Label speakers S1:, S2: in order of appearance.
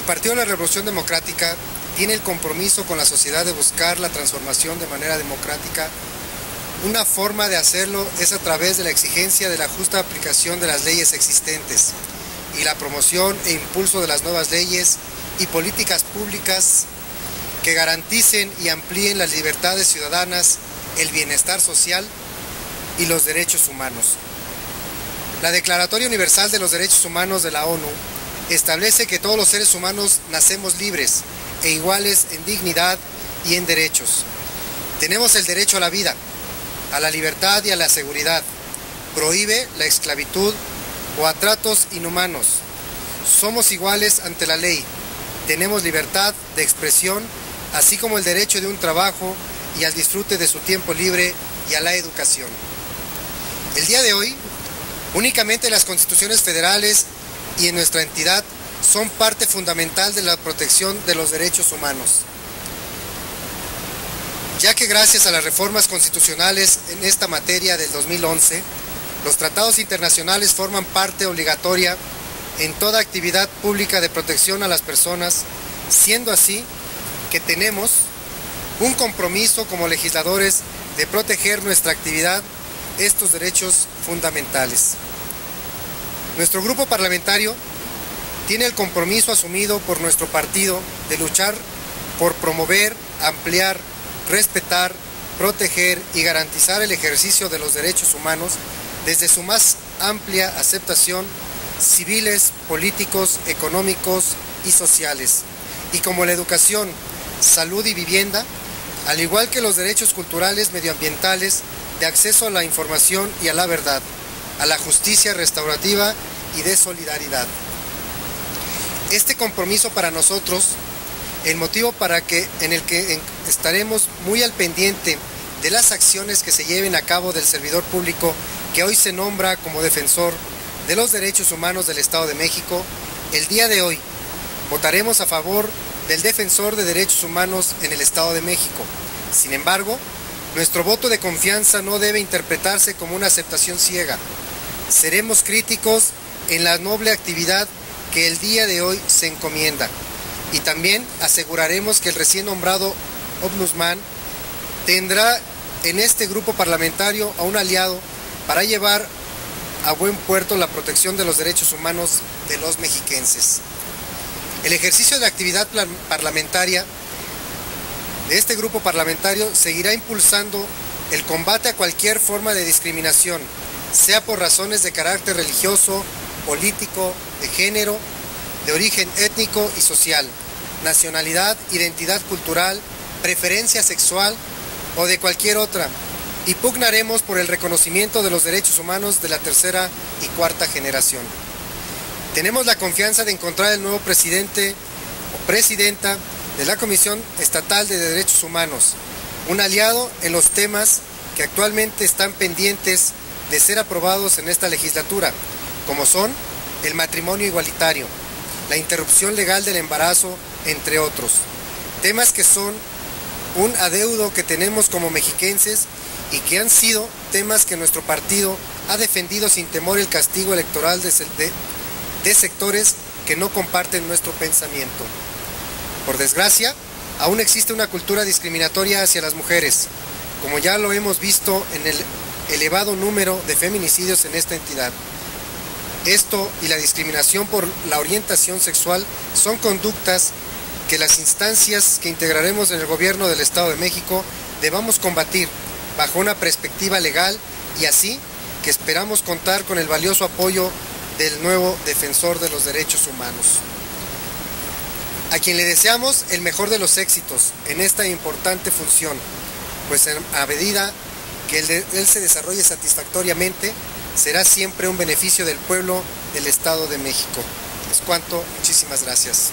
S1: El Partido de la Revolución Democrática tiene el compromiso con la sociedad de buscar la transformación de manera democrática. Una forma de hacerlo es a través de la exigencia de la justa aplicación de las leyes existentes y la promoción e impulso de las nuevas leyes y políticas públicas que garanticen y amplíen las libertades ciudadanas, el bienestar social y los derechos humanos. La Declaratoria Universal de los Derechos Humanos de la ONU establece que todos los seres humanos nacemos libres e iguales en dignidad y en derechos. Tenemos el derecho a la vida, a la libertad y a la seguridad. Prohíbe la esclavitud o a tratos inhumanos. Somos iguales ante la ley. Tenemos libertad de expresión, así como el derecho de un trabajo y al disfrute de su tiempo libre y a la educación. El día de hoy, únicamente las constituciones federales y en nuestra entidad son parte fundamental de la protección de los derechos humanos, ya que gracias a las reformas constitucionales en esta materia del 2011, los tratados internacionales forman parte obligatoria en toda actividad pública de protección a las personas, siendo así que tenemos un compromiso como legisladores de proteger nuestra actividad, estos derechos fundamentales. Nuestro grupo parlamentario tiene el compromiso asumido por nuestro partido de luchar por promover, ampliar, respetar, proteger y garantizar el ejercicio de los derechos humanos desde su más amplia aceptación civiles, políticos, económicos y sociales, y como la educación, salud y vivienda, al igual que los derechos culturales, medioambientales, de acceso a la información y a la verdad, a la justicia restaurativa y de solidaridad. Este compromiso para nosotros, el motivo para que en el que estaremos muy al pendiente de las acciones que se lleven a cabo del servidor público que hoy se nombra como defensor de los derechos humanos del Estado de México, el día de hoy votaremos a favor del defensor de derechos humanos en el Estado de México. Sin embargo, nuestro voto de confianza no debe interpretarse como una aceptación ciega. Seremos críticos en la noble actividad que el día de hoy se encomienda. Y también aseguraremos que el recién nombrado Ombudsman tendrá en este grupo parlamentario a un aliado para llevar a buen puerto la protección de los derechos humanos de los mexiquenses. El ejercicio de actividad parlamentaria de este grupo parlamentario seguirá impulsando el combate a cualquier forma de discriminación, sea por razones de carácter religioso, político, de género, de origen étnico y social, nacionalidad, identidad cultural, preferencia sexual o de cualquier otra, y pugnaremos por el reconocimiento de los derechos humanos de la tercera y cuarta generación. Tenemos la confianza de encontrar el nuevo presidente o presidenta de la Comisión Estatal de Derechos Humanos, un aliado en los temas que actualmente están pendientes de ser aprobados en esta legislatura, como son el matrimonio igualitario, la interrupción legal del embarazo, entre otros. Temas que son un adeudo que tenemos como mexiquenses y que han sido temas que nuestro partido ha defendido sin temor el castigo electoral de, sectores que no comparten nuestro pensamiento. Por desgracia, aún existe una cultura discriminatoria hacia las mujeres, como ya lo hemos visto en el elevado número de feminicidios en esta entidad. Esto y la discriminación por la orientación sexual son conductas que las instancias que integraremos en el gobierno del Estado de México debamos combatir bajo una perspectiva legal y así que esperamos contar con el valioso apoyo del nuevo defensor de los derechos humanos. A quien le deseamos el mejor de los éxitos en esta importante función, pues a medida que él se desarrolle satisfactoriamente, será siempre un beneficio del pueblo del Estado de México. Es cuanto, muchísimas gracias.